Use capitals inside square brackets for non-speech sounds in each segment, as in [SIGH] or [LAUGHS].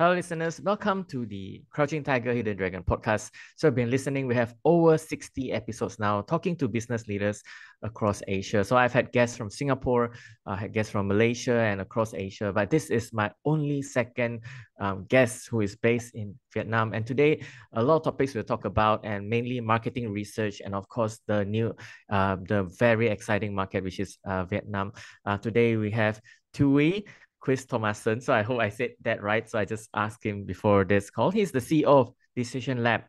Hello, listeners. Welcome to the Crouching Tiger, Hidden Dragon podcast. So, I've been listening. We have over 60 episodes now talking to business leaders across Asia. So, I've had guests from Singapore, I had guests from Malaysia, and across Asia. But this is my only second um, guest who is based in Vietnam. And today, a lot of topics we'll talk about, and mainly marketing research, and of course, the new, uh, the very exciting market, which is uh, Vietnam. Uh, today, we have Thue Quist Thomasen. So I hope I said that right. So I just asked him before this call. He's the CEO of Decision Lab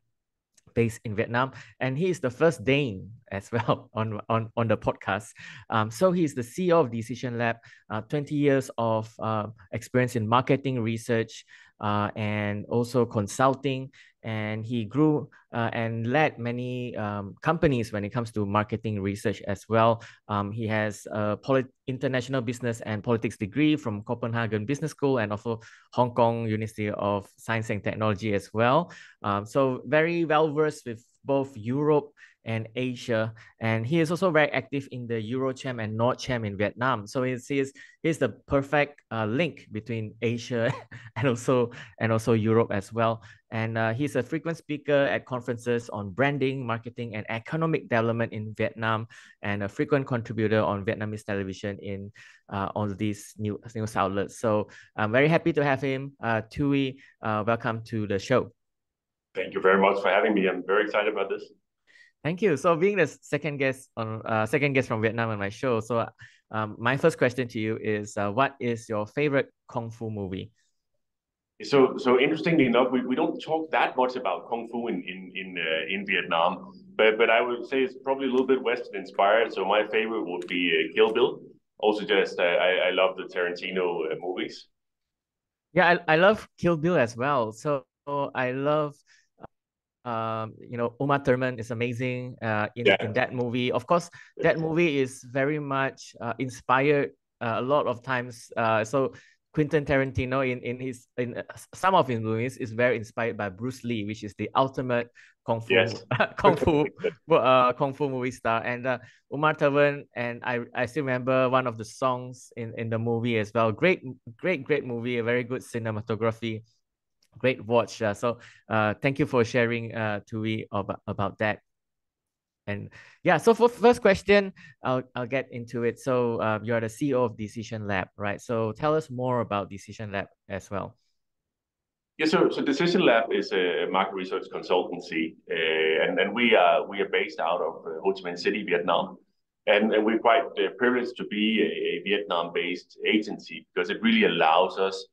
based in Vietnam, and he is the first Dane as [LAUGHS] well on on, on the podcast. Um, so he's the CEO of Decision Lab, uh, 20 years of uh, experience in marketing research uh, and also consulting and he grew uh, and led many um, companies when it comes to marketing research as well. Um, he has a polit- international business and politics degree from Copenhagen Business School and also Hong Kong University of Science and Technology as well. Um, so very well versed with both Europe and Asia. And he is also very active in the EuroCham and NordCham in Vietnam. So he's, he's, he's the perfect uh, link between Asia [LAUGHS] and also and also Europe as well. And uh, he's a frequent speaker at conferences on branding, marketing, and economic development in Vietnam, and a frequent contributor on Vietnamese television in uh, on these new news outlets. So I'm very happy to have him. Uh, Thue, uh, welcome to the show. Thank you very much for having me. I'm very excited about this. Thank you. So being the second guest on uh, second guest from Vietnam on my show, so um, my first question to you is, uh, what is your favorite kung fu movie? So, so interestingly enough, we, we don't talk that much about kung fu in in in uh, in Vietnam, but but I would say it's probably a little bit Western inspired. So my favorite would be uh, Kill Bill. Also, just uh, I I love the Tarantino uh, movies. Yeah, I, I love Kill Bill as well. So I love um, you know, Uma Thurman is amazing uh, in, yeah. in that movie. Of course, that movie is very much uh, inspired uh, a lot of times. Uh, so Quentin Tarantino in, in his in uh, some of his movies is very inspired by Bruce Lee, which is the ultimate kung fu yes. [LAUGHS] kung [LAUGHS] fu uh, kung fu movie star. And uh, Uma Thurman and I I still remember one of the songs in, in the movie as well. Great great great movie, a very good cinematography great watch. Uh, so uh, thank you for sharing uh, me about, about that. And yeah, so for first question, I'll, I'll get into it. So uh, you're the CEO of Decision Lab, right? So tell us more about Decision Lab as well. Yeah, so, so Decision Lab is a market research consultancy, uh, and, and we are we are based out of uh, Ho Chi Minh City, Vietnam, and, and we're quite uh, privileged to be a, a Vietnam-based agency because it really allows us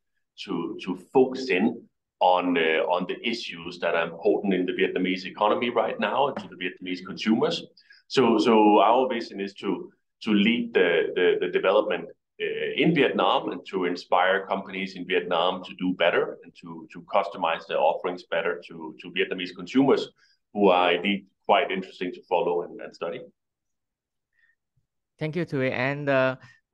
to to focus in on uh, on the issues that are important in the Vietnamese economy right now and to the Vietnamese consumers. So so our vision is to to lead the development uh, in Vietnam and to inspire companies in Vietnam to do better and to to customize their offerings better to to Vietnamese consumers who are indeed quite interesting to follow and, study. Thank you, Thue.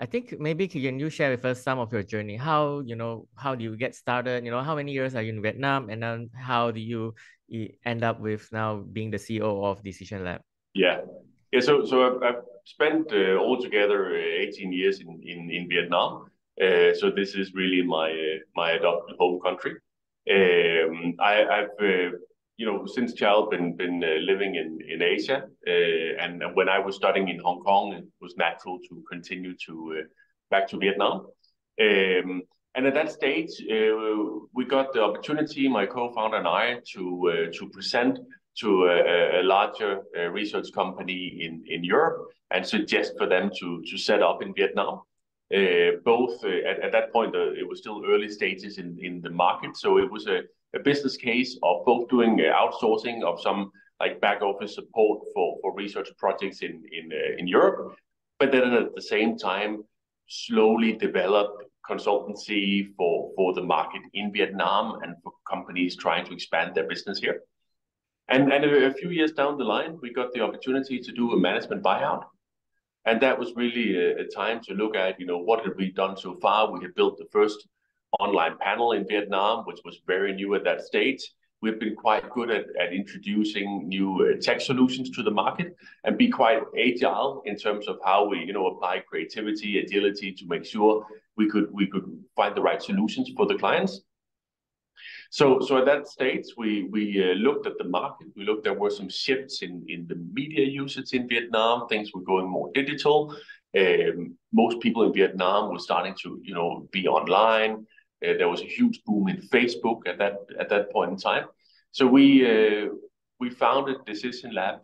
I think maybe can you share with us some of your journey? How you know how do you get started? You know how many years are you in Vietnam, and then how do you end up with now being the CEO of Decision Lab? Yeah, yeah. So so I've, I've spent uh, altogether uh, 18 years in in, in Vietnam. Uh, so this is really my uh, my adopted home country. Um, I, I've uh, you know, since child been been uh, living in in Asia, uh, and when I was studying in Hong Kong, it was natural to continue to uh, back to Vietnam. Um, and at that stage, uh, we got the opportunity, my co-founder and I, to uh, to present to a, a larger uh, research company in in Europe and suggest for them to to set up in Vietnam. Both at, at that point, it was still early stages in the market, so it was a business case of both doing uh, outsourcing of some like back office support for, for research projects in in uh, in Europe, but then at the same time slowly develop consultancy for for the market in Vietnam and for companies trying to expand their business here. And a few years down the line, we got the opportunity to do a management buyout. And that was really a, a time to look at, you know, what have we done so far? We had built the first online panel in Vietnam, which was very new at that stage. We've been quite good at, at introducing new uh, tech solutions to the market and be quite agile in terms of how we, you know, apply creativity, agility to make sure we could we could find the right solutions for the clients. So, so at that stage, we we uh, looked at the market. We looked there were some shifts in in the media usage in Vietnam. Things were going more digital. Um, most people in Vietnam were starting to you know be online. Uh, there was a huge boom in Facebook at that at that point in time. So we uh, we founded Decision Lab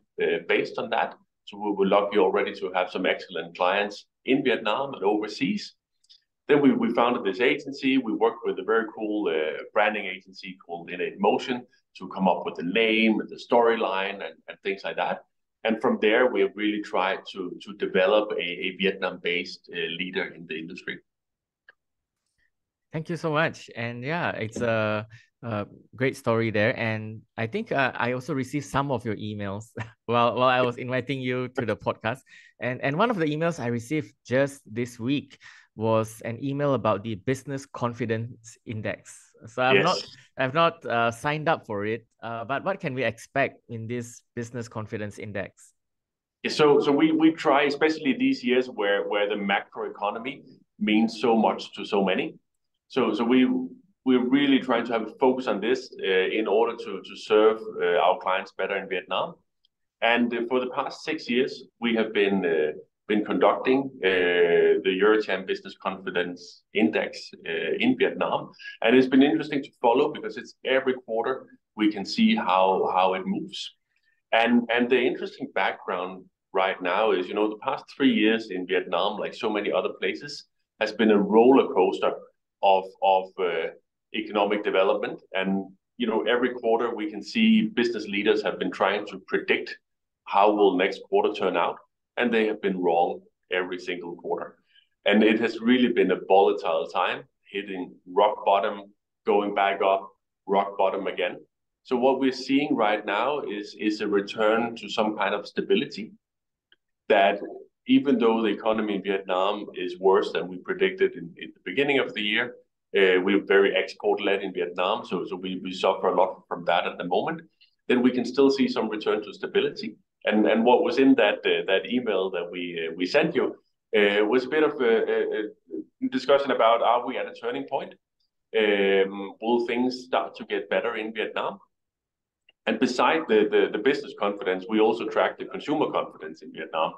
based on that. So we were lucky already to have some excellent clients in Vietnam and overseas. Then we, we founded this agency. We worked with a very cool uh, branding agency called Innate Motion to come up with the name and the storyline and, and things like that. And from there, we have really tried to, to develop a, a Vietnam-based uh, leader in the industry. Thank you so much. And yeah, it's a, a great story there. And I think uh, I also received some of your emails [LAUGHS] while, while I was inviting you to the podcast. And, and one of the emails I received just this week was an email about the business confidence index. So I've yes. not I've not uh, signed up for it, uh, but what can we expect in this business confidence index? So so we we try, especially these years where where the macro economy means so much to so many. So so we we're really trying to have a focus on this uh, in order to to serve uh, our clients better in Vietnam. And uh, for the past six years, we have been uh, been conducting uh, the Eurocham Business Confidence Index uh, in Vietnam. And it's been interesting to follow because it's every quarter we can see how, how it moves. And, and the interesting background right now is, you know, the past three years in Vietnam, like so many other places, has been a roller coaster of, of uh, economic development. And, you know, every quarter we can see business leaders have been trying to predict how will next quarter turn out and they have been wrong every single quarter. And it has really been a volatile time, hitting rock bottom, going back up, rock bottom again. So what we're seeing right now is, is a return to some kind of stability that even though the economy in Vietnam is worse than we predicted in, in the beginning of the year, uh, we're very export-led in Vietnam, so, so we, we suffer a lot from that at the moment, then we can still see some return to stability. And and what was in that uh, that email that we uh, we sent you uh, was a bit of a, a, discussion about are we at a turning point? Um, will things start to get better in Vietnam? And beside the, the, the business confidence, we also track the consumer confidence in Vietnam.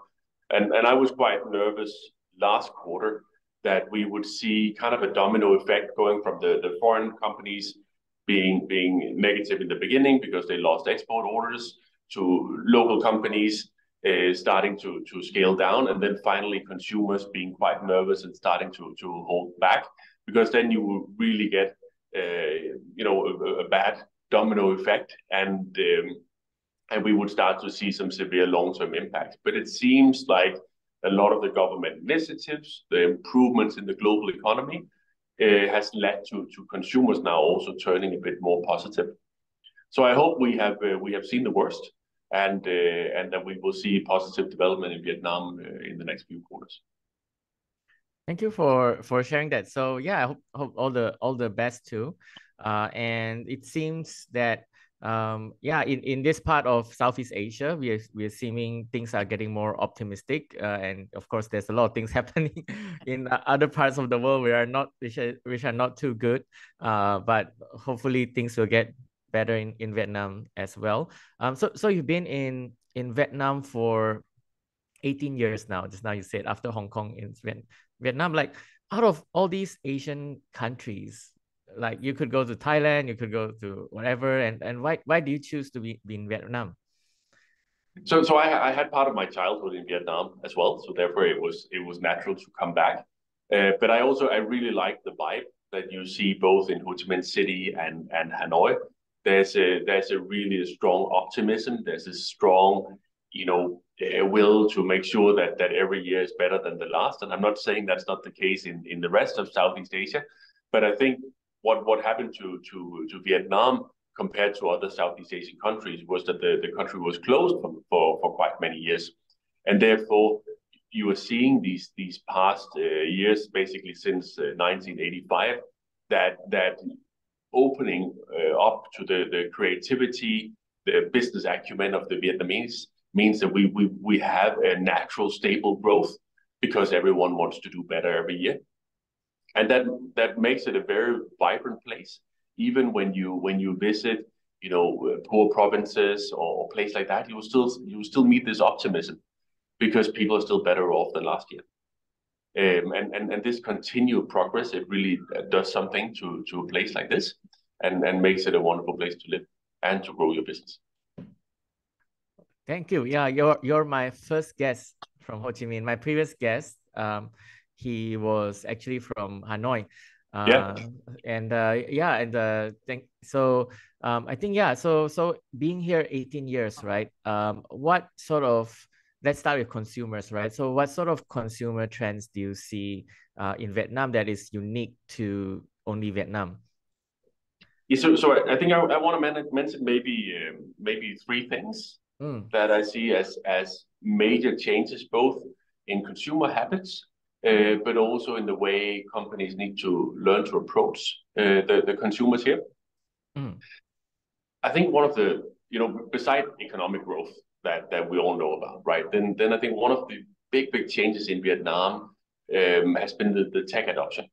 And and I was quite nervous last quarter that we would see kind of a domino effect going from the, the foreign companies being being negative in the beginning because they lost export orders to local companies uh, starting to, to scale down, and then finally consumers being quite nervous and starting to, to hold back, because then you will really get uh, you know a, a, bad domino effect, and um, and we would start to see some severe long-term impacts. But it seems like a lot of the government initiatives, the improvements in the global economy, uh, has led to, to consumers now also turning a bit more positive. So I hope we have uh, we have seen the worst, and uh, and that we will see positive development in Vietnam uh, in the next few quarters. Thank you for for sharing that. So yeah, I hope, hope all the all the best too. Uh, and it seems that um, yeah, in, in this part of Southeast Asia, we are we are seeing things are getting more optimistic, uh, and of course, there's a lot of things [LAUGHS] happening in other parts of the world we are not which are which are not too good. Uh, but hopefully, things will get better in, in Vietnam as well. Um, so so you've been in in Vietnam for 18 years now. Just now you said after Hong Kong in Vietnam, like out of all these Asian countries, like you could go to Thailand, you could go to whatever, and and why why do you choose to be, be in Vietnam? So so I, I had part of my childhood in Vietnam as well, so therefore it was it was natural to come back. Uh, but I also I really like the vibe that you see both in Ho Chi Minh City and and Hanoi there's a there's a really strong optimism. There's a strong, you know, uh, will to make sure that that every year is better than the last. And I'm not saying that's not the case in in the rest of Southeast Asia, but I think what what happened to to to Vietnam compared to other Southeast Asian countries was that the, the country was closed for, for, for quite many years. And therefore, you are seeing these these past uh, years, basically since uh, 1985, that that opening uh, up to the, creativity, the business acumen of the Vietnamese means that we, we, we have a natural stable growth because everyone wants to do better every year. And that, that makes it a very vibrant place. even when you when you visit, you know, poor provinces or, or place like that, you will still you will still meet this optimism because people are still better off than last year. Um, and, and, and this continued progress, it really does something to, to a place like this and, and makes it a wonderful place to live and to grow your business. Thank you. Yeah, you're you're my first guest from Ho Chi Minh. My previous guest, um, he was actually from Hanoi. Uh, yeah. And uh, yeah, and uh, thank so um, I think yeah. So so being here 18 years, right? Um, what sort of let's start with consumers, right? So what sort of consumer trends do you see uh, in Vietnam that is unique to only Vietnam? Yeah, so so I, think I, I want to mention maybe um, maybe three things mm. that I see as as major changes, both in consumer habits, uh, but also in the way companies need to learn to approach uh, the the consumers here. Mm. I think one of the you know beside economic growth that that we all know about, right? Then then I think one of the big big changes in Vietnam um, has been the, the tech adoption.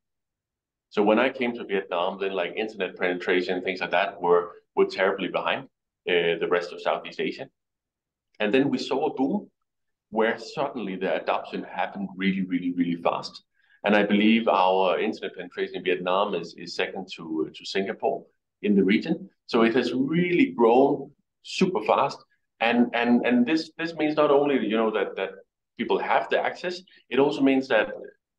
So when I came to Vietnam, then like internet penetration, things like that were were terribly behind uh, the rest of Southeast Asia. And then we saw a boom where suddenly the adoption happened really, really, really fast. And I believe our internet penetration in Vietnam is, is second to, to Singapore in the region. So it has really grown super fast. And, and, and this, this means not only, you know, that, that people have the access, it also means that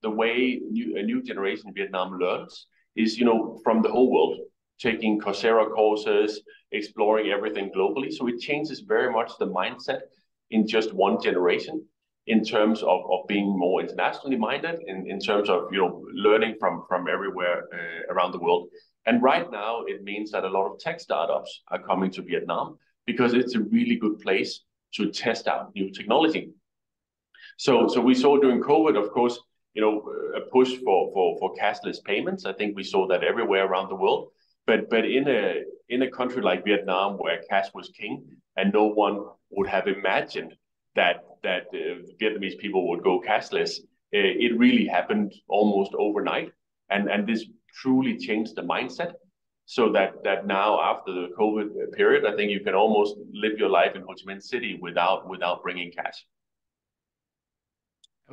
the way new, a new generation in Vietnam learns is, you know, from the whole world, taking Coursera courses, exploring everything globally. So it changes very much the mindset in just one generation in terms of, of being more internationally minded, in, in terms of you know learning from from everywhere uh, around the world. And right now, it means that a lot of tech startups are coming to Vietnam because it's a really good place to test out new technology. So, so we saw during COVID, of course, you know, a push for for for cashless payments. I think we saw that everywhere around the world. But but in a in a country like Vietnam where cash was king and no one would have imagined that that uh, Vietnamese people would go cashless, uh, it really happened almost overnight, and and this truly changed the mindset. So that that now after the COVID period, I think you can almost live your life in Ho Chi Minh City without without bringing cash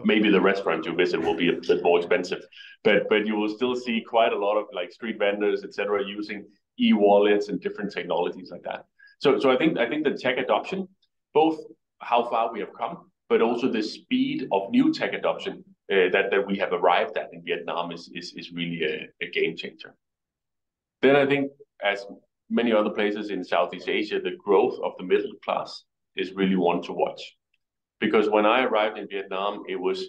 maybe the restaurant you visit will be a bit more expensive, but but you will still see quite a lot of like street vendors, etc., using e-wallets and different technologies like that. So so I think I think the tech adoption, both how far we have come, but also the speed of new tech adoption uh, that that we have arrived at in Vietnam is is is really a, a game changer. Then I think as many other places in Southeast Asia, the growth of the middle class is really one to watch because when I arrived in Vietnam, it was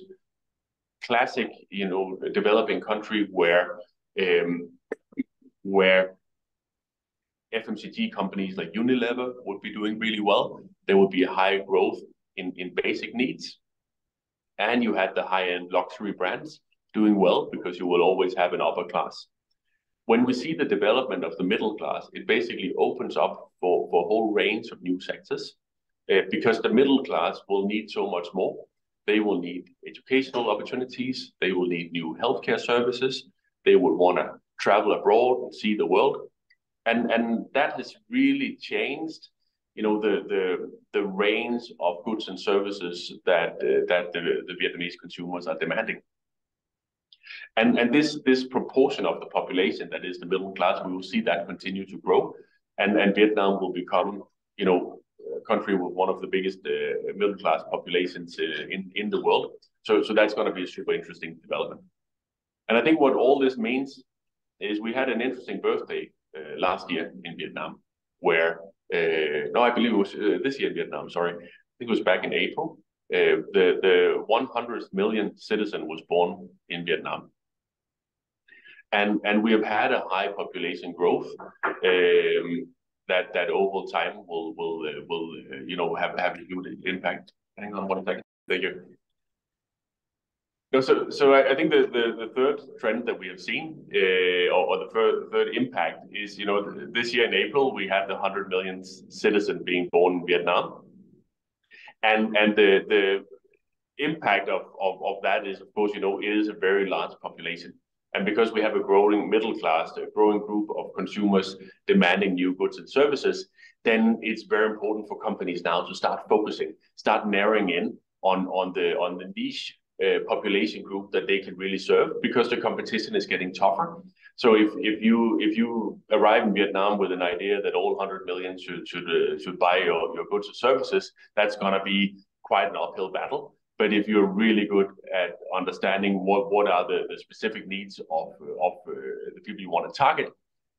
classic, you know, developing country where um, where FMCG companies like Unilever would be doing really well. There would be a high growth in, in basic needs. And you had the high-end luxury brands doing well because you will always have an upper class. When we see the development of the middle class, it basically opens up for, for a whole range of new sectors uh, because the middle class will need so much more. They will need educational opportunities. They will need new healthcare services. They will want to travel abroad and see the world. And, and that has really changed, you know, the, the, the range of goods and services that, uh, that the, the Vietnamese consumers are demanding. And, and this, this proportion of the population that is the middle class, we will see that continue to grow. And, and Vietnam will become, you know, a country with one of the biggest uh, middle class populations uh, in in the world. So so that's going to be a super interesting development. And I think what all this means is we had an interesting birthday uh, last year in Vietnam, where uh, no, I believe it was this year in Vietnam. Sorry, I think it was back in April. The the 100th million citizen was born in Vietnam and and we have had a high population growth. Um, that that over time will will uh, will uh, you know have have a huge impact. Hang on one second. Thank you. No, so so I, I think the, the the third trend that we have seen, uh, or, or, the third, third impact is you know this year in April we had the hundred million citizen being born in Vietnam, and and the the impact of, of of that is of course you know it is a very large population. And because we have a growing middle class, a growing group of consumers demanding new goods and services, then it's very important for companies now to start focusing, start narrowing in on, on, the, on the niche uh, population group that they can really serve because the competition is getting tougher. So if, if you if you arrive in Vietnam with an idea that all 100 million should should uh, should buy your, your goods or services, that's going to be quite an uphill battle. But if you're really good at understanding what, what are the, the specific needs of, of uh, the people you want to target,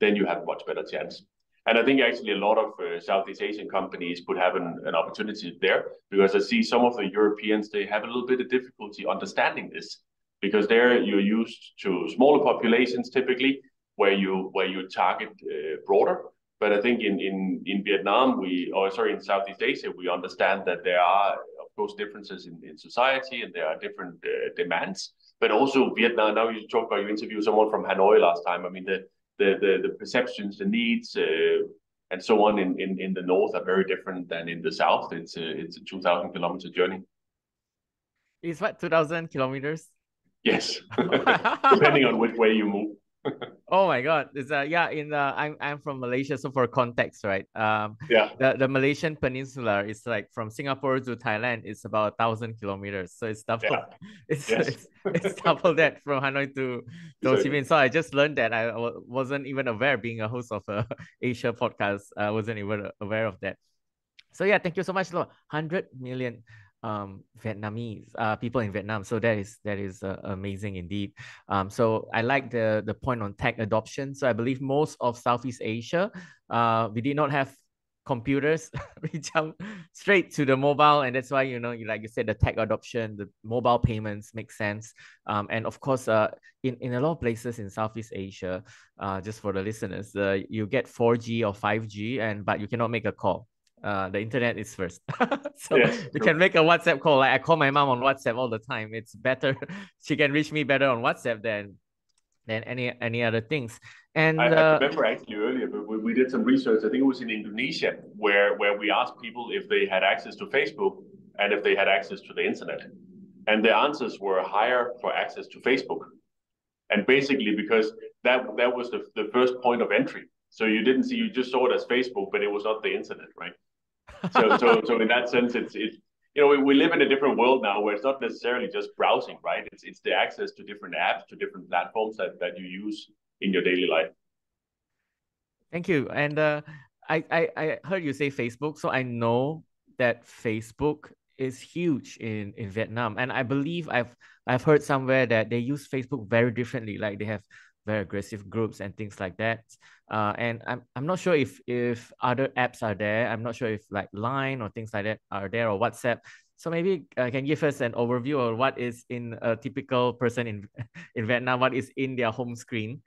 then you have a much better chance. And I think actually a lot of uh, Southeast Asian companies could have an, an opportunity there because I see some of the Europeans, they have a little bit of difficulty understanding this because there you're used to smaller populations typically where you where you target uh, broader but I think in, in, in Vietnam, we, or sorry, in Southeast Asia, we understand that there are of course, differences in, in society and there are different uh, demands. But also Vietnam, now you talk about, you interviewed someone from Hanoi last time. I mean, the, the, the, the perceptions, the needs, uh, and so on in, in, in the north are very different than in the south. It's a, it's a 2,000 kilometer journey. It's what, 2,000 kilometers? Yes, [LAUGHS] depending on which way you move oh my god it's uh yeah in uh i'm i'm from malaysia so for context right um yeah the, the malaysian peninsula is like from singapore to thailand it's about a thousand kilometers so it's double yeah. [LAUGHS] it's, yes. it's, it's double that from hanoi to Ho Chi Minh. so i just learned that i wasn't even aware being a host of a [LAUGHS] asia podcast i wasn't even aware of that so yeah thank you so much Lord. 100 million um, Vietnamese uh, people in Vietnam. So that is that is uh, amazing indeed. Um, so I like the the point on tech adoption. So I believe most of Southeast Asia, uh, we did not have computers. [LAUGHS] we jump straight to the mobile, and that's why you know, you like you said, the tech adoption, the mobile payments make sense. Um, and of course, uh, in in a lot of places in Southeast Asia, uh, just for the listeners, uh, you get 4G or 5G, and but you cannot make a call uh, the internet is first. [LAUGHS] so yes, you can make a WhatsApp call. Like I call my mom on WhatsApp all the time. It's better. [LAUGHS] she can reach me better on WhatsApp than than any any other things. And I, uh, I remember actually earlier, but we, we did some research. I think it was in Indonesia where where we asked people if they had access to Facebook and if they had access to the internet, and the answers were higher for access to Facebook. And basically, because that that was the, the first point of entry. So you didn't see, you just saw it as Facebook, but it was not the internet, right? So, so, so in that sense, it's it's you know we, we live in a different world now where it's not necessarily just browsing, right? It's it's the access to different apps, to different platforms that that you use in your daily life. Thank you. And uh, I, I I heard you say Facebook, so I know that Facebook is huge in in Vietnam, and I believe I've I've heard somewhere that they use Facebook very differently. Like they have very aggressive groups and things like that. Uh, and I'm, I'm not sure if if other apps are there. I'm not sure if like Line or things like that are there or WhatsApp. So maybe uh, can give us an overview of what is in a typical person in [LAUGHS] in Vietnam, what is in their home screen.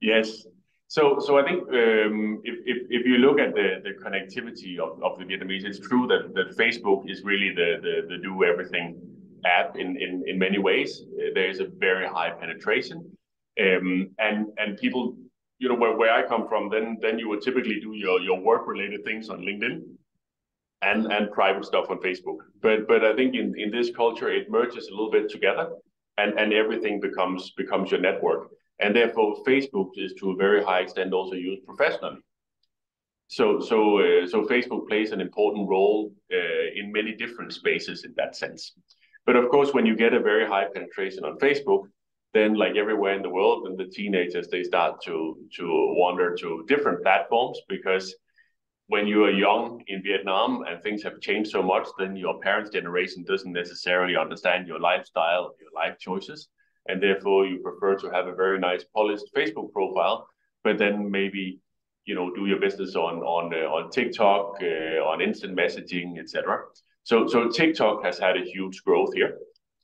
Yes. So, so I think um, if, if, if you look at the, the connectivity of, of the Vietnamese, it's true that, that Facebook is really the, the, the do everything app in, in, in many ways. There is a very high penetration. Um, and and people, you know, where, where I come from, then then you would typically do your your work related things on LinkedIn, and and private stuff on Facebook. But but I think in in this culture it merges a little bit together, and and everything becomes becomes your network. And therefore, Facebook is to a very high extent also used professionally. So so uh, so Facebook plays an important role uh, in many different spaces in that sense. But of course, when you get a very high penetration on Facebook, then like everywhere in the world, and the teenagers they start to to wander to different platforms because when you are young in Vietnam and things have changed so much, then your parents' generation doesn't necessarily understand your lifestyle, your life choices, and therefore you prefer to have a very nice polished Facebook profile, but then maybe you know do your business on on uh, on TikTok, uh, on instant messaging, etc. So so TikTok has had a huge growth here.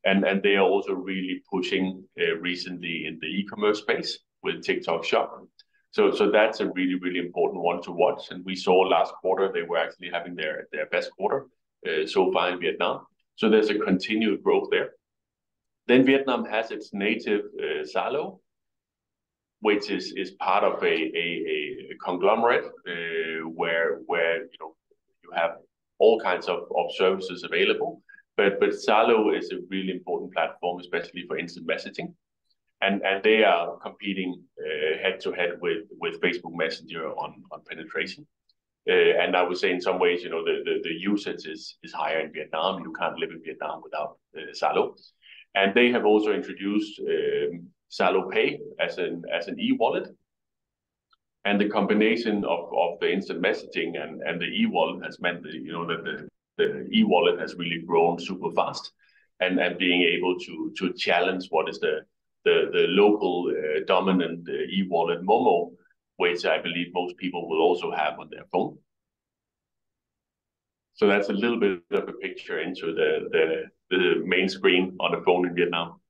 And, they are also really pushing uh, recently in the e-commerce space with TikTok Shop. So, that's a really, really important one to watch. And we saw last quarter they were actually having their, best quarter uh, so far in Vietnam. So there's a continued growth there. Then Vietnam has its native uh, Zalo, which is part of a conglomerate uh, where you have all kinds of services available. But but Zalo is a really important platform, especially for instant messaging. and and they are competing head to head with with Facebook Messenger on on penetration. Uh, and I would say in some ways, you know, the, the, the, usage is, is higher in Vietnam. You can't live in Vietnam without uh, Zalo. And they have also introduced um, Zalo Pay as an, as an e-wallet. And the combination of, of the instant messaging and, and the e-wallet has meant that, you know, that the, the e-wallet has really grown super fast and, and being able to, to challenge what is the, the, the local uh, dominant uh, e-wallet Momo which I believe most people will also have on their phone. So that's a little bit of a picture into the, the, the main screen on the phone in Vietnam.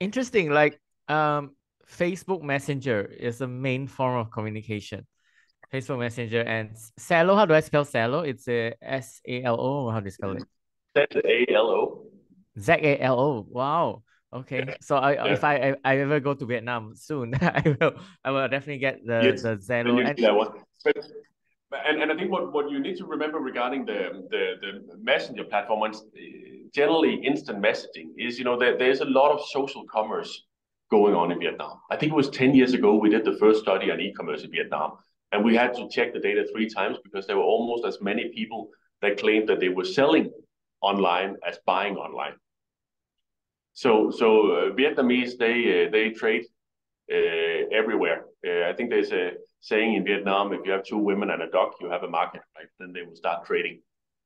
Interesting. Like um, Facebook Messenger is the main form of communication. Facebook Messenger and Zalo. How do I spell Zalo? It's a S A L O. How do you spell it? Z A L O. Z A L O. Wow. Okay, so I, yeah. if I, I, I ever go to Vietnam soon, [LAUGHS] I will I will definitely get the yes, the Zalo. And, that one. But, and, and I think what, what you need to remember regarding the the, the messenger platform and generally instant messaging is you know there, there's a lot of social commerce going on in Vietnam. I think it was 10 years ago we did the first study on e-commerce in Vietnam and we had to check the data three times because there were almost as many people that claimed that they were selling online as buying online. So so uh, Vietnamese they uh, they trade uh, everywhere. I think there's a saying in Vietnam: if you have two women and a dog, you have a market, right? Then they will start trading.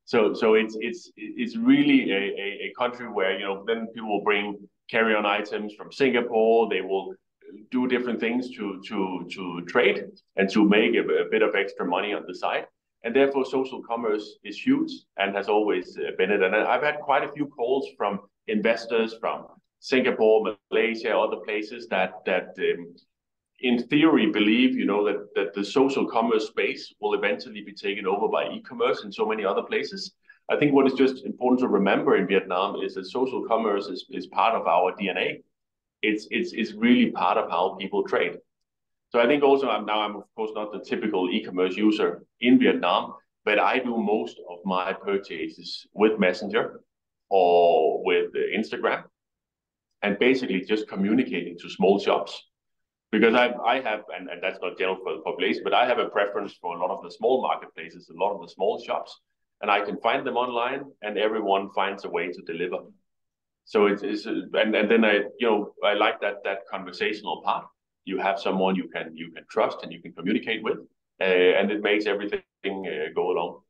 So so it's it's it's really a, a, a country where you know then people will bring carry-on items from Singapore. They will do different things to to to trade and to make a, a, bit of extra money on the side. And therefore, social commerce is huge and has always been it. And I've had quite a few calls from investors from Singapore, Malaysia, other places that that um, in theory believe you know that that the social commerce space will eventually be taken over by e-commerce in so many other places. I think what is just important to remember in Vietnam is that social commerce is, is part of our DNA. It's it's it's really part of how people trade. So I think also I'm now I'm of course not the typical e-commerce user in Vietnam, but I do most of my purchases with Messenger or with Instagram, and basically just communicating to small shops. Because I, I have, and, and that's not general for the population, but I have a preference for a lot of the small marketplaces, a lot of the small shops, and I can find them online, and everyone finds a way to deliver. So it's, it's and, and then I, you know, I like that that conversational part. You have someone you can you can trust and you can communicate with, uh, and it makes everything uh, go along.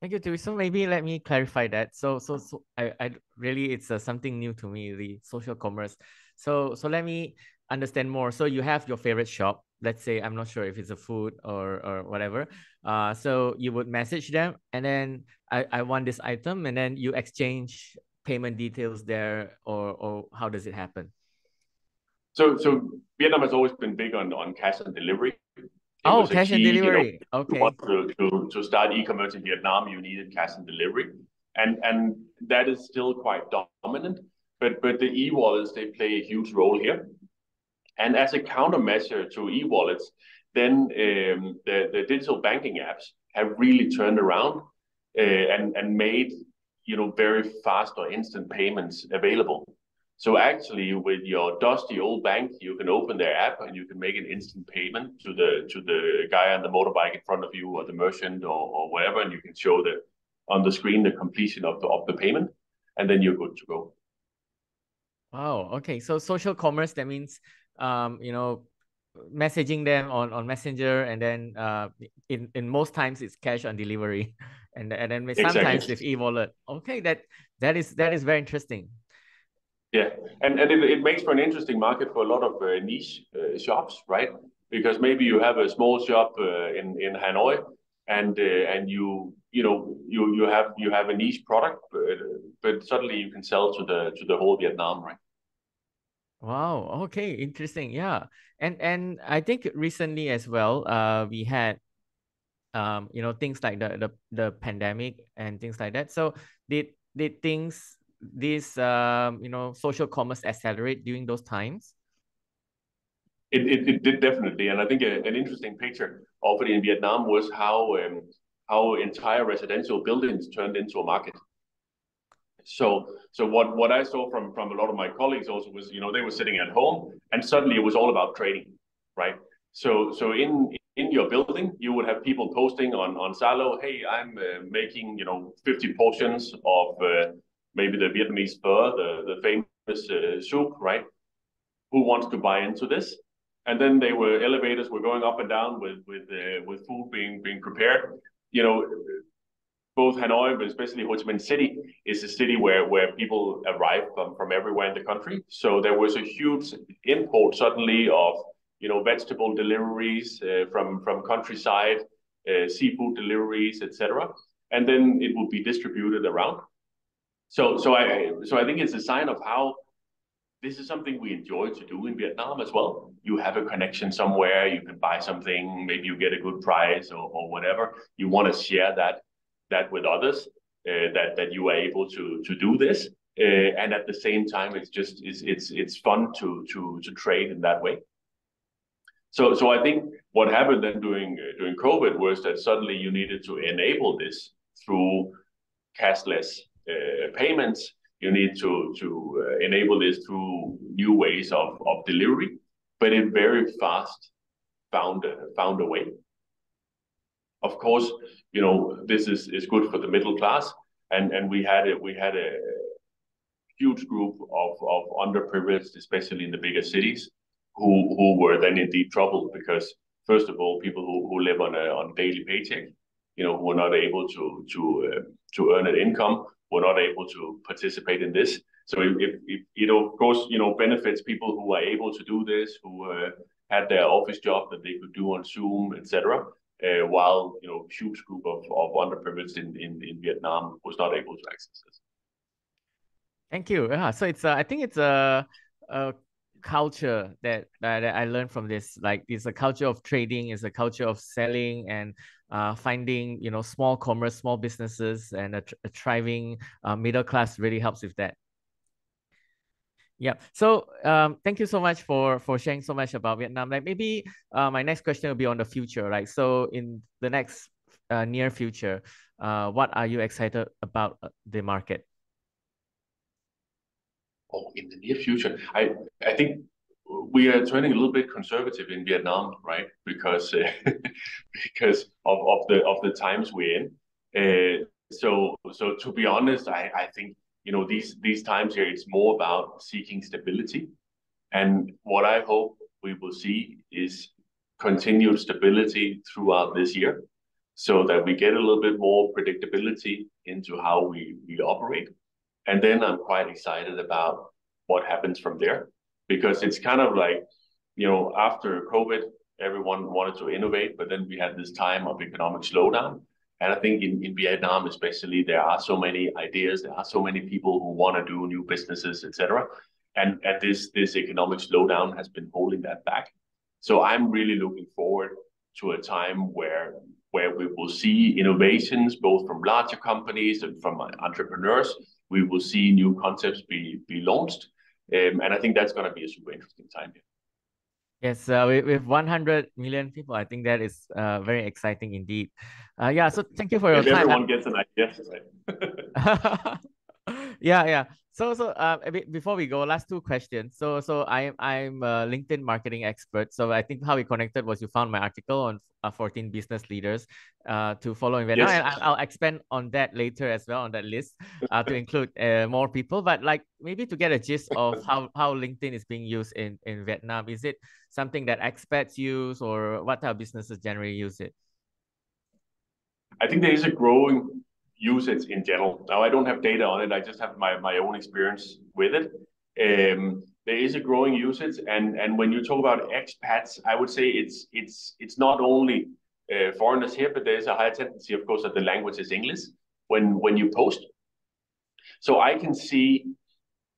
Thank you, Thue. So maybe let me clarify that. So, so, so I, I really, it's uh, something new to me, the social commerce. So, so let me understand more. So you have your favorite shop. Let's say I'm not sure if it's a food or or whatever. Uh, so you would message them, and then I, I want this item, and then you exchange payment details there, or or how does it happen? So, so Vietnam has always been big on on cash and delivery. Oh, cash key, and delivery. You know, okay. To, to, to start e-commerce in Vietnam, you needed cash and delivery, and and that is still quite dominant. But but the e-wallets they play a huge role here, and as a countermeasure to e-wallets, then um, the the digital banking apps have really turned around uh, and and made you know very fast or instant payments available. So actually, with your dusty old bank, you can open their app and you can make an instant payment to the to the guy on the motorbike in front of you, or the merchant, or, or whatever, and you can show the on the screen the completion of the of the payment, and then you're good to go. Wow. Okay. So social commerce that means, um, you know, messaging them on on Messenger, and then uh, in in most times it's cash on delivery, [LAUGHS] and and then sometimes exactly. with e-wallet. Okay, that that is that is very interesting. Yeah, and, and it, it makes for an interesting market for a lot of uh, niche uh, shops, right? Because maybe you have a small shop uh, in in Hanoi, and uh, and you you know you you have you have a niche product, but, but suddenly you can sell to the to the whole Vietnam, right? Wow. Okay. Interesting. Yeah. And and I think recently as well, uh, we had, um, you know, things like the the the pandemic and things like that. So did did things this um, you know social commerce accelerate during those times? It, it, it did definitely, and I think a, an interesting picture of in Vietnam was how um, how entire residential buildings turned into a market. So so what what I saw from from a lot of my colleagues also was you know they were sitting at home and suddenly it was all about trading, right? So so in in your building you would have people posting on on Zalo, hey, I'm uh, making you know 50 portions of uh, maybe the Vietnamese pho, the the famous uh, soup, right? Who wants to buy into this? And then they were elevators were going up and down with with uh, with food being being prepared. You know, both Hanoi, but especially Ho Chi Minh City, is a city where, where people arrive from, from everywhere in the country. So there was a huge import suddenly of you know vegetable deliveries uh, from from countryside, uh, seafood deliveries, etc. And then it would be distributed around. So so I so I think it's a sign of how this is something we enjoy to do in Vietnam as well. You have a connection somewhere, you can buy something, maybe you get a good price or, or whatever. You want to share that that with others uh, that that you are able to to do this uh, and at the same time it's just it's it's it's fun to to to trade in that way so so i think what happened then during during covid was that suddenly you needed to enable this through cashless uh, payments you need to to uh, enable this through new ways of of delivery but it very fast found found a way of course, you know, this is, is good for the middle class. And, and we had a, we had a huge group of, of underprivileged, especially in the bigger cities, who, who were then in deep trouble because, first of all, people who, who live on a on daily paycheck, you know, who were not able to to uh, to earn an income, were not able to participate in this. So if, if, if, you know, of course, you know, benefits people who are able to do this, who uh, had their office job that they could do on Zoom, etc uh, while you know huge group of, of underprivileged in, in, in Vietnam was not able to access this. Thank you. Yeah, so it's uh, I think it's a, a culture that, that I learned from this. Like it's a culture of trading, it's a culture of selling and uh, finding you know small commerce, small businesses, and a, a thriving uh, middle class really helps with that. Yeah. So um, thank you so much for for sharing so much about Vietnam. Like maybe uh, my next question will be on the future. right? so in the next uh, near future, uh, what are you excited about uh, the market? Oh, in the near future, I I think we are turning a little bit conservative in Vietnam, right? Because uh, [LAUGHS] because of, of the of the times we're in. Uh, so so to be honest, I I think you know, these these times here, it's more about seeking stability. And what I hope we will see is continued stability throughout this year so that we get a little bit more predictability into how we, we operate. And then I'm quite excited about what happens from there because it's kind of like, you know, after COVID, everyone wanted to innovate, but then we had this time of economic slowdown. And I think in, in Vietnam, especially, there are so many ideas, there are so many people who want to do new businesses, etc. And, and this, this economic slowdown has been holding that back. So I'm really looking forward to a time where where we will see innovations both from larger companies and from entrepreneurs. We will see new concepts be be launched, um, and I think that's going to be a super interesting time here. Yes, uh, with, with 100 million people, I think that is uh, very exciting indeed. Uh, yeah, so thank you for your if time. Everyone gets an idea. [LAUGHS] yeah, yeah. So, so uh, before we go, last two questions. So, so I'm I'm a LinkedIn marketing expert. So I think how we connected was you found my article on uh, 14 business leaders uh, to follow in Vietnam, yes. and I'll expand on that later as well on that list uh, to [LAUGHS] include uh, more people. But like maybe to get a gist of how how LinkedIn is being used in in Vietnam, is it something that expats use, or what type of businesses generally use it? I think there is a growing usage in general. Now, I don't have data on it. I just have my, my own experience with it. Um, there is a growing usage, and and when you talk about expats, I would say it's it's it's not only uh, foreigners here, but there's a high tendency, of course, that the language is English when when you post. So I can see,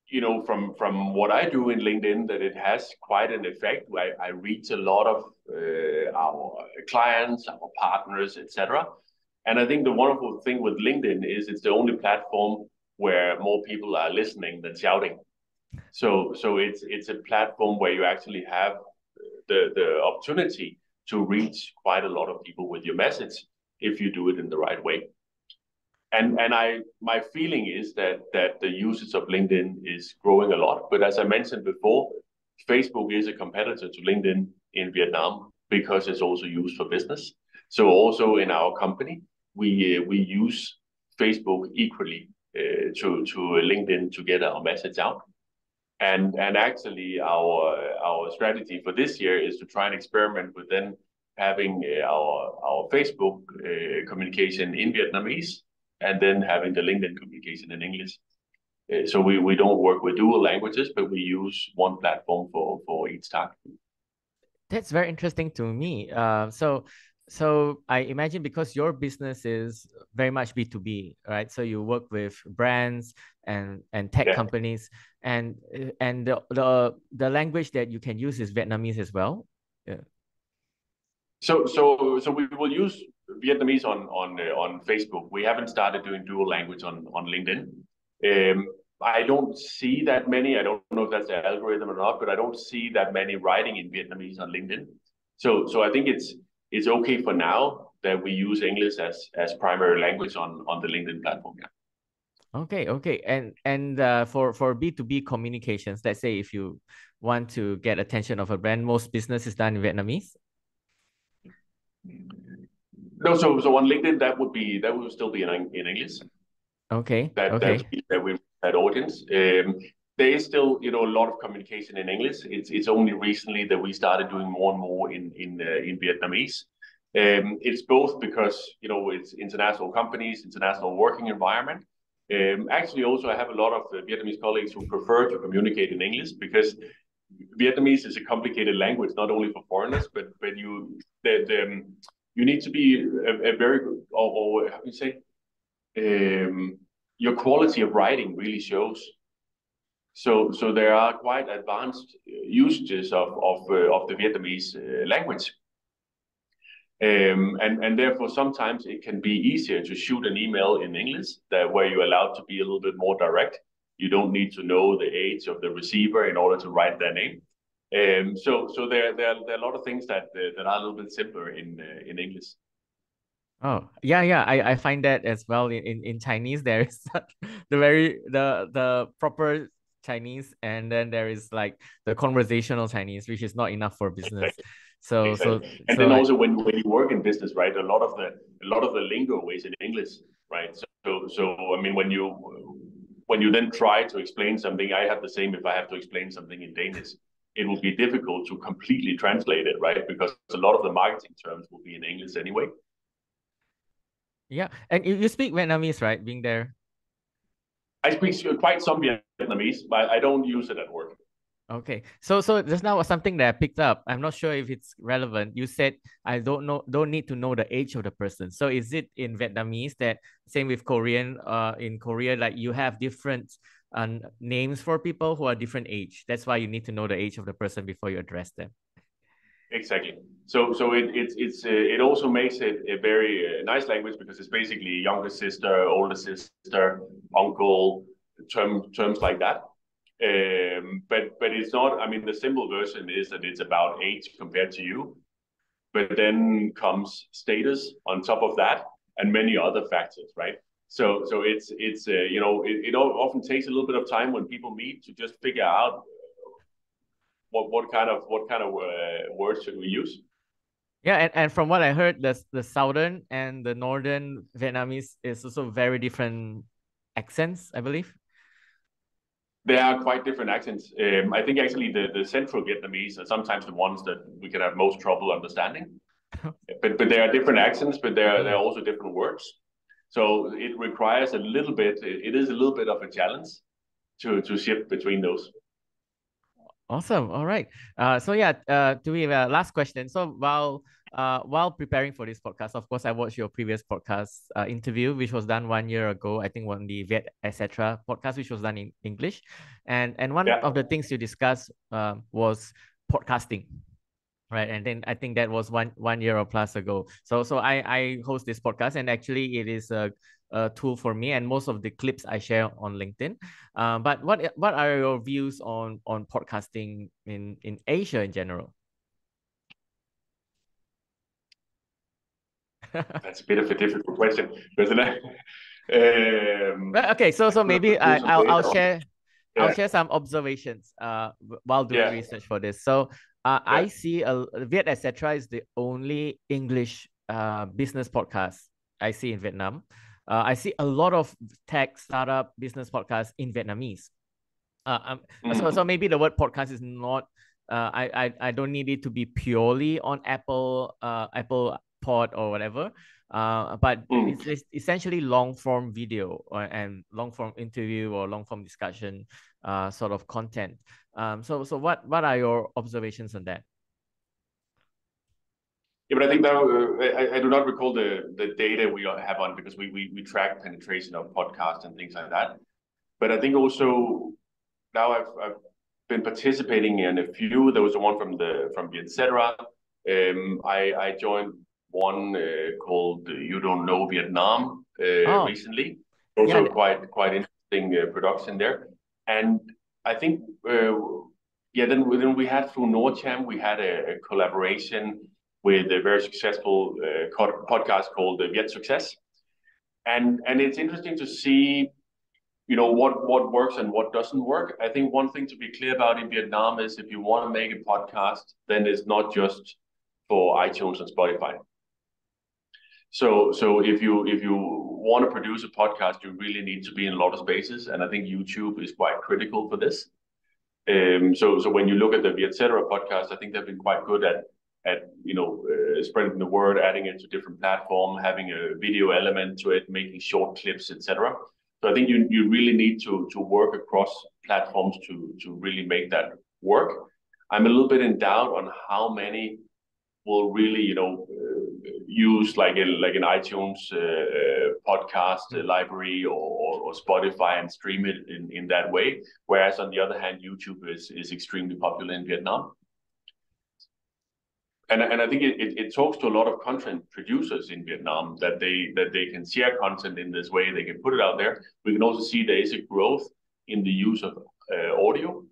you know, from from what I do in LinkedIn, that it has quite an effect. I, I reach a lot of uh, our clients, our partners, etc. And I think the wonderful thing with LinkedIn is it's the only platform where more people are listening than shouting. So so it's it's a platform where you actually have the the opportunity to reach quite a lot of people with your message if you do it in the right way. and and I my feeling is that that the usage of LinkedIn is growing a lot. But as I mentioned before, Facebook is a competitor to LinkedIn in Vietnam because it's also used for business. So also in our company, we uh, we use Facebook equally uh, to LinkedIn to get our message out. And actually our our strategy for this year is to try and experiment with then having uh, our our Facebook communication in Vietnamese and then having the LinkedIn communication in English. So we, don't work with dual languages, but we use one platform for, for each target. That's very interesting to me. So so I imagine because your business is very much B2B, right? So you work with brands and and tech yeah. companies and and the, the the language that you can use is Vietnamese as well. Yeah. So so so we will use Vietnamese on on uh, on Facebook. We haven't started doing dual language on on LinkedIn. Um, I don't see that many. I don't know if that's the algorithm or not, but I don't see that many writing in Vietnamese on LinkedIn. So so I think it's it's okay for now that we use English as as primary language on on the LinkedIn platform. Yeah. Okay, okay, and and uh, for for B two B communications, let's say if you want to get attention of a brand, most business is done in Vietnamese. No, so so on LinkedIn, that would be that would still be in in English. Okay. That okay. that, that we that audience. Um, there is still you know a lot of communication in English. It's it's only recently that we started doing more and more in in uh, in Vietnamese. Um, it's both because you know it's international companies, international working environment. Um, actually, also I have a lot of uh, Vietnamese colleagues who prefer to communicate in English because Vietnamese is a complicated language, not only for foreigners, but but you the um, you need to be a, a very good, or, or how do you say, um, your quality of writing really shows. So, so there are quite advanced usages of of, uh, of the Vietnamese uh, language, um, and and therefore sometimes it can be easier to shoot an email in English that where you're allowed to be a little bit more direct. You don't need to know the age of the receiver in order to write their name. Um, so so there, there, there are a lot of things that uh, that are a little bit simpler in uh, in English. Oh yeah, yeah. I, I find that as well in, in, in Chinese. There is [LAUGHS] the very the the proper Chinese, and then there is like the conversational Chinese, which is not enough for business. Exactly. So exactly. so and so then also when, when you work in business, right? A lot of the a lot of the lingo is in English, right? So so I mean when you when you then try to explain something, I have the same if I have to explain something in Danish it will be difficult to completely translate it, right? Because a lot of the marketing terms will be in English anyway. Yeah, and you, you speak Vietnamese, right? Being there. I speak quite some Vietnamese, but I don't use it at work. Okay, so so just now was something that I picked up. I'm not sure if it's relevant. You said I don't know, don't need to know the age of the person. So is it in Vietnamese that same with Korean? Uh, in Korea, like you have different and names for people who are different age. That's why you need to know the age of the person before you address them. Exactly. So so it it's it's uh, it also makes it a very uh, nice language because it's basically younger sister, older sister, uncle, term terms like that. Um, but but it's not. I mean, the simple version is that it's about age compared to you, but then comes status on top of that and many other factors, right? So so it's it's uh, you know it, it often takes a little bit of time when people meet to just figure out what what kind of what kind of uh, words should we use. Yeah, and, and from what I heard, the the southern and the northern Vietnamese is also very different accents, I believe. They are quite different accents. Um, I think actually the, the central Vietnamese are sometimes the ones that we can have most trouble understanding. [LAUGHS] but but there are different accents, but there are, there are also different words. So it requires a little bit, it is a little bit of a challenge to, to shift between those. Awesome. All right. Uh, so yeah, uh, to be uh, last question. So while uh, while preparing for this podcast, of course, I watched your previous podcast uh, interview, which was done one year ago. I think on the Vet etc. podcast, which was done in English, and and one yeah. of the things you discussed uh, was podcasting right and then i think that was one one year or plus ago. So so i i host this podcast and actually it is a, a tool for me and most of the clips i share on linkedin. Uh, but what what are your views on on podcasting in in asia in general? [LAUGHS] That's a bit of a difficult question because [LAUGHS] Um, okay, so so [LAUGHS] maybe I, I'll I'll share Yeah. I'll share some observations uh while doing Yeah. research for this. So uh. I see a Vietcetera is the only English uh business podcast I see in Vietnam. Uh, I see a lot of tech startup business podcasts in Vietnamese. Uh, um, so Mm. so maybe the word podcast is not. Uh, I I I don't need it to be purely on Apple uh Apple Pod or whatever. Uh, but Mm. it's, it's essentially long form video or, and long form interview or long form discussion uh sort of content. Um, so so what what are your observations on that? Yeah, but I think that uh, I, I do not recall the the data we have on because we, we we track penetration of podcasts and things like that. But I think also now I've I've been participating in a few. There was one from the from the etc. Um, I I joined one uh, called You Don't Know Vietnam uh, Oh. recently. Also Yeah. quite quite interesting uh, production there. And I think uh, yeah, then then we had through Nordcham we had a, a collaboration with a very successful uh, podcast called uh, Viet Success, and and it's interesting to see, you know, what what works and what doesn't work. I think one thing to be clear about in Vietnam is if you want to make a podcast, then it's not just for iTunes and Spotify. So so if you if you want to produce a podcast, you really need to be in a lot of spaces, and I think YouTube is quite critical for this. Um, so so when you look at the Vietcetera podcast, I think they've been quite good at at you know uh, spreading the word, adding it to different platform, having a video element to it, making short clips, etc. So I think you you really need to to work across platforms to to really make that work. I'm a little bit in doubt on how many will really you know uh, use like a like an iTunes uh, uh, podcast uh, library or, or, or Spotify and stream it in, in that way. Whereas on the other hand, YouTube is is extremely popular in Vietnam. And, and I think it, it, it talks to a lot of content producers in Vietnam that they that they can share content in this way. They can put it out there. We can also see there is a growth in the use of uh, audio,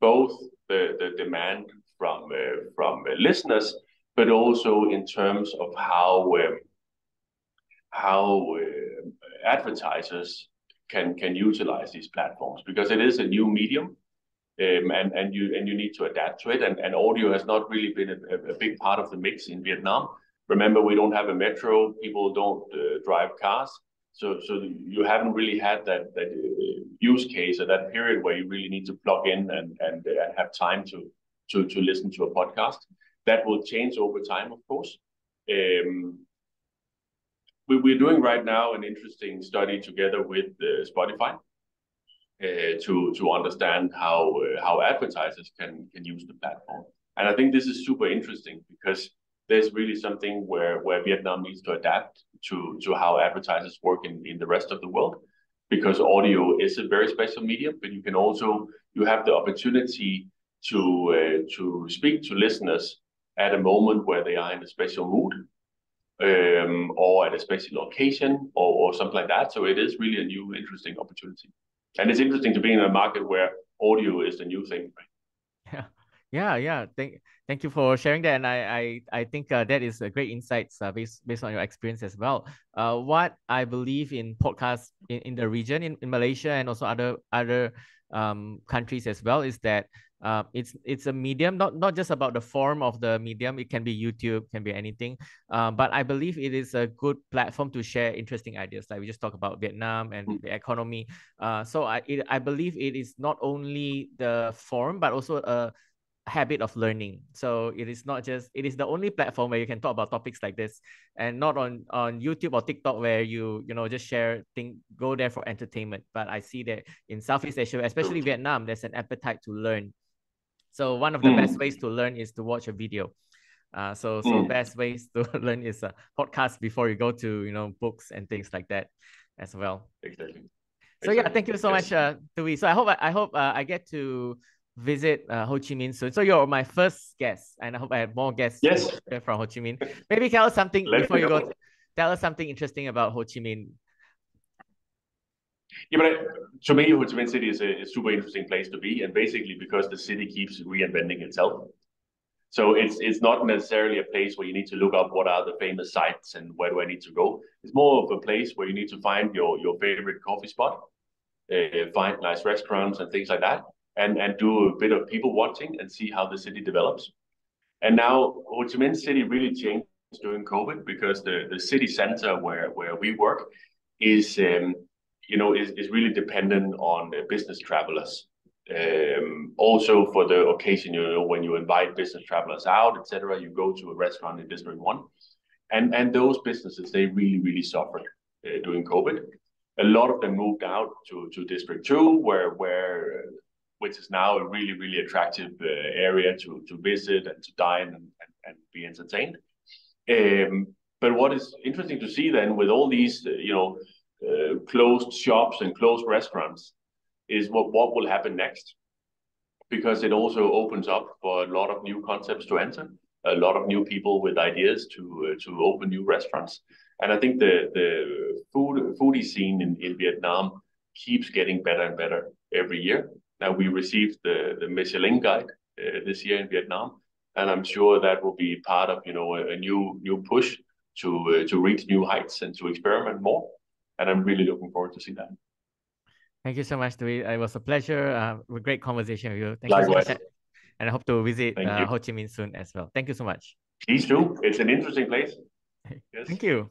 both the, the demand from uh, from uh, listeners, but also in terms of how how uh, advertisers can can utilize these platforms because it is a new medium um, and you need to adapt to it. And, audio has not really been a, big part of the mix in Vietnam. Remember, we don't have a metro. People don't uh, drive cars, so so you haven't really had that uh, use case or that period where you really need to plug in and have time to listen to a podcast. That will change over time, of course. Um, we, we're doing right now an interesting study together with uh, Spotify uh, to to understand how uh, how advertisers can can use the platform. And I think this is super interesting because there's really something where where Vietnam needs to adapt to to how advertisers work in in the rest of the world because audio is a very special medium, but you can also you have the opportunity to to speak to listeners at a moment where they are in a special mood um, or at a special location or, or something like that. So it is really a new, interesting opportunity. And it's interesting to be in a market where audio is the new thing. Yeah, yeah, yeah. Thank, thank you for sharing that, and I, I, I think uh, that is a great insights uh, based based on your experience as well. Uh, what I believe in podcasts in, in the region in, in Malaysia and also other other um countries as well is that uh, it's it's a medium not not just about the form of the medium it can be youtube can be anything uh, but i believe it is a good platform to share interesting ideas like we just talked about vietnam and the economy uh, so I, it, I believe it is not only the form but also a habit of learning so it is not just it is the only platform where you can talk about topics like this and not on on youtube or tiktok where you you know just share thing go there for entertainment but i see that in southeast asia especially vietnam there's an appetite to learn so one of the Mm. best ways to learn is to watch a video. Uh, so so Mm. best ways to [LAUGHS] learn is a podcast before you go to you know books and things like that as well. Exactly. So yeah, thank you so Yes. much, uh, Thue. So I hope I, I hope uh, I get to visit uh, Ho Chi Minh soon. So you're my first guest, and I hope I have more guests Yes. from Ho Chi Minh. Maybe tell us something Let before you go. Tell us something interesting about Ho Chi Minh. Yeah, but I, to me, Ho Chi Minh City is a, a super interesting place to be, and basically because the city keeps reinventing itself. So it's it's not necessarily a place where you need to look up what are the famous sites and where do I need to go. It's more of a place where you need to find your your favorite coffee spot, uh, find nice restaurants and things like that, and and do a bit of people watching and see how the city develops. And now Ho Chi Minh City really changed during COVID because the the city center where where we work is um, you know is is really dependent on business travelers um, also for the occasion, you know, when you invite business travelers out, etc., you go to a restaurant in District One, and and those businesses they really really suffered uh, during COVID. A lot of them moved out to to District Two, where where which is now a really really attractive uh, area to to visit and to dine and, and, and be entertained. Um, but what is interesting to see then with all these, uh, you know, uh, closed shops and closed restaurants, is what, what will happen next. Because it also opens up for a lot of new concepts to enter, a lot of new people with ideas to uh, to open new restaurants. And I think the the food foodie scene in, in Vietnam keeps getting better and better every year. Now we received the, the Michelin guide uh, this year in Vietnam, and I'm sure that will be part of you know a, a new new push to uh, to reach new heights and to experiment more. And I'm really looking forward to see that. Thank you so much, Thue. It was a pleasure. Uh, a great conversation with you. Thank Likewise. you so much. And I hope to visit uh, Ho Chi Minh soon as well. Thank you so much. Please do. It's an interesting place. [LAUGHS] Yes. Thank you.